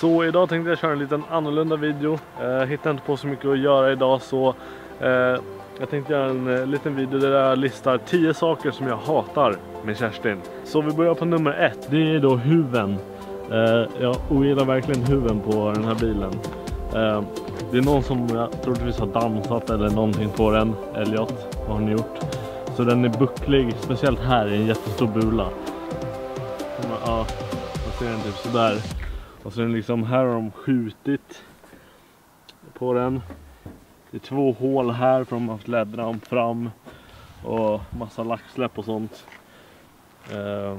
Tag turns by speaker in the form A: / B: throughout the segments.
A: Så idag tänkte jag köra en liten annorlunda video. Jag eh, hittade inte på så mycket att göra idag så eh, jag tänkte göra en eh, liten video där jag listar 10 saker som jag hatar med Kerstin. Så vi börjar på nummer ett. Det är då huven. Eh, jag ogillar verkligen huven på den här bilen. Eh, det är någon som jag troligtvis har dansat eller någonting på den. Elliot, vad har ni gjort? Så den är bucklig, speciellt här i en jättestor bula. Ja, man ser den typ sådär. Och sen liksom, här har de skjutit på den. Det är två hål här för de har haft ledramp fram. Och massa lacksläpp och sånt. Eh,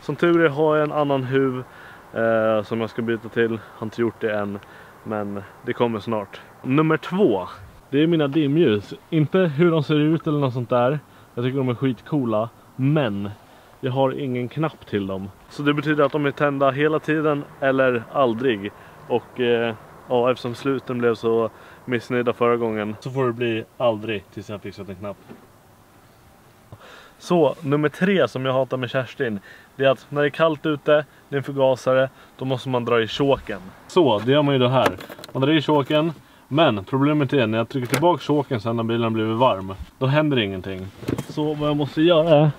A: som tur är har jag en annan huv eh, som jag ska byta till. Har inte gjort det än. Men det kommer snart. Nummer två. Det är mina dimljus. Inte hur de ser ut eller något sånt där. Jag tycker de är skitcoola. Men jag har ingen knapp till dem. Så det betyder att de är tända hela tiden eller aldrig. Och eh, ja, eftersom sluten blev så missnöjda förra gången så får det bli aldrig tills jag fixat en knapp. Så nummer tre som jag hatar med Kerstin det är att när det är kallt ute, det är en förgasare, då måste man dra i choken. Så, det gör man ju då här. Man drar i choken, men problemet är när jag trycker tillbaka choken sen när bilen blivit varm, då händer ingenting. Så vad jag måste göra är,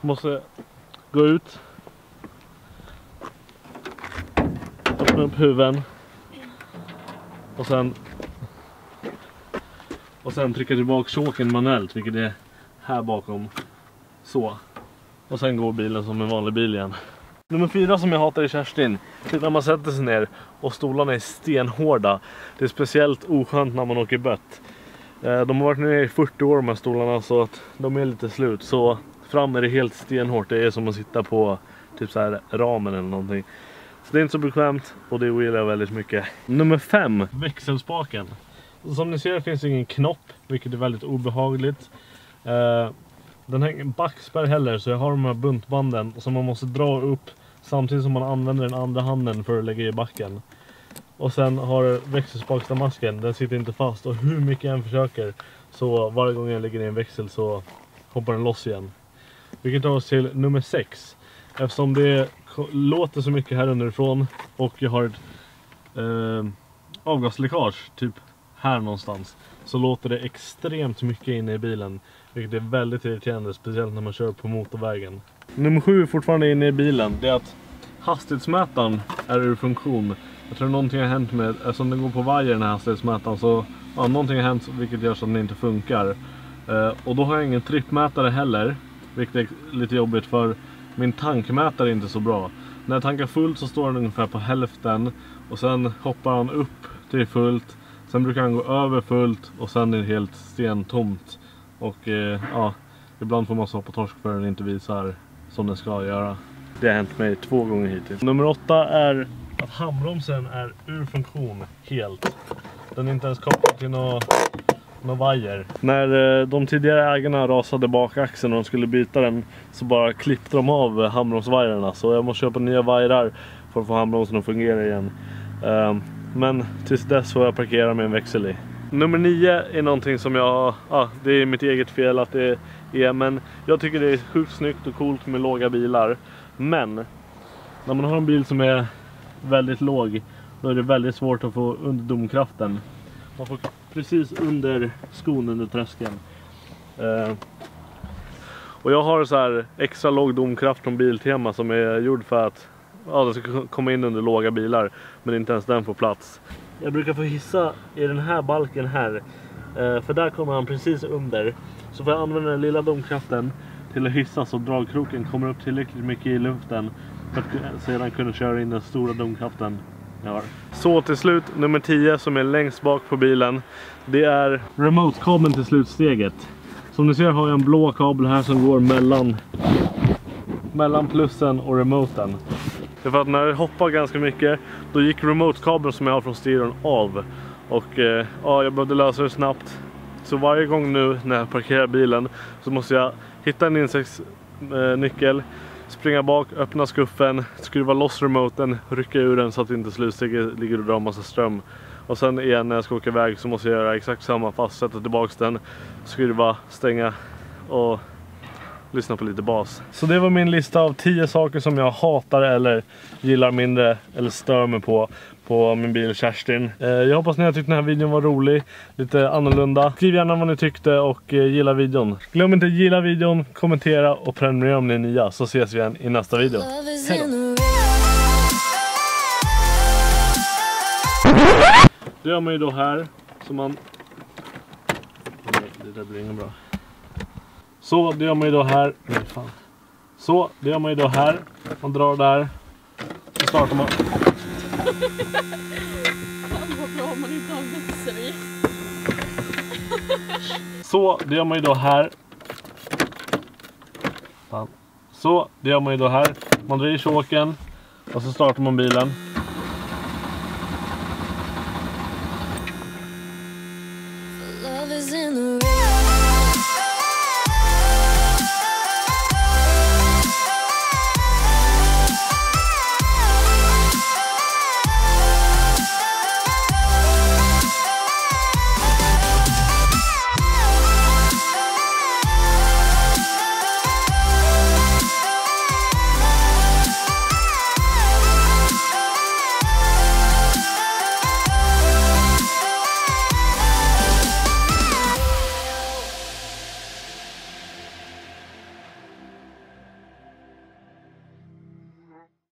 A: måste gå ut, öppna upp huven och sen och sen trycka tillbaka choken manuellt, vilket är här bakom. Så. Och sen går bilen som en vanlig bil igen. Nummer fyra som jag hatar i Kerstin, det är när man sätter sig ner och stolarna är stenhårda. Det är speciellt oskönt när man åker bött. Eh, de har varit nere i 40 år de här stolarna så att de är lite slut. Så fram är det helt stenhårt. Det är som att sitta på typ så här ramen eller någonting. Så det är inte så bekvämt och det gillar jag väldigt mycket. Nummer fem, växelspaken. Som ni ser finns det ingen knopp, vilket är väldigt obehagligt. Eh, den har ingen backspärr heller så jag har de här buntbanden som man måste dra upp samtidigt som man använder den andra handen för att lägga i backen. Och sen har växelspaksdamasken, den sitter inte fast och hur mycket jag än försöker så varje gång jag lägger i en växel så hoppar den loss igen. Vilket tar oss till nummer 6. Eftersom det låter så mycket här underifrån och jag har ett eh, avgasläckage typ här någonstans så låter det extremt mycket inne i bilen. Vilket är väldigt irriterande, speciellt när man kör på motorvägen. Nummer 7 är fortfarande inne i bilen. Det är att hastighetsmätaren är ur funktion. Jag tror någonting har hänt med, eftersom den går på vajer den här hastighetsmätaren så ja, någonting har hänt vilket gör så att den inte funkar. Eh, och då har jag ingen trippmätare heller. Vilket är lite jobbigt för min tankmätare är inte så bra. När jag tankar fullt så står den ungefär på hälften och sen hoppar han upp till fullt. Sen brukar han gå över fullt och sen är det helt stentomt. Och eh, ja, ibland får man på torsk för den inte visar som den ska göra. Det har hänt mig två gånger hittills. Nummer åtta är att handbromsen är ur funktion helt. Den är inte ens kopplad till något nå vajer. När eh, de tidigare ägarna rasade bakaxeln och de skulle byta den så bara klippte de av eh, handbromsvajrarna. Så jag måste köpa nya vajrar för att få handbromsen att fungera igen. Ehm, men tills dess får jag parkera med en växel i. Nummer nio är någonting som jag, ja det är mitt eget fel att det är, men jag tycker det är sjukt snyggt och coolt med låga bilar. Men, när man har en bil som är väldigt låg, då är det väldigt svårt att få under domkraften. Man får precis under skon under tröskeln. Eh, och jag har så här extra låg domkraft från Biltema som är gjord för att ja, den ska komma in under låga bilar. Men inte ens den får plats. Jag brukar få hissa i den här balken här. Eh, för där kommer han precis under. Så får jag använda den lilla domkraften till att hissa så dragkroken kommer upp tillräckligt mycket i luften. För att sedan kunna köra in den stora domkraften Ja. Så till slut nummer 10 som är längst bak på bilen. Det är remote-kabeln till slutsteget. Som ni ser har jag en blå kabel här som går mellan mellan plussen och remoten. Det är för att när det hoppar ganska mycket då gick remote-kabeln som jag har från styron av. Och eh, ja, jag behövde lösa det snabbt. Så varje gång nu när jag parkerar bilen så måste jag hitta en insektsnyckel, springa bak, öppna skuffen, skruva loss remoten, rycka ur den så att inte slutsteget ligger och drar massa ström. Och sen igen när jag ska åka iväg så måste jag göra exakt samma fast sätta tillbaks den, skruva, stänga och lyssna på lite bas. Så det var min lista av 10 saker som jag hatar eller gillar mindre eller stör mig på på min bil Kerstin. Eh, jag hoppas ni har tyckt den här videon var rolig, lite annorlunda. Skriv gärna vad ni tyckte och eh, gilla videon. Glöm inte att gilla videon, kommentera och prenumerera om ni är nya så ses vi igen i nästa video. Hej då! Det gör man ju då här. Så man... Det där blir inget bra. Så, det gör man ju då här. Nej, fan. Så, det gör man ju då här. Man drar där. Så startar man.
B: Fan vad bra om man inte har växel i.
A: Så, det gör man ju då här. Fan. Så, det gör man ju då här. Man drar i choken. Och så startar man bilen.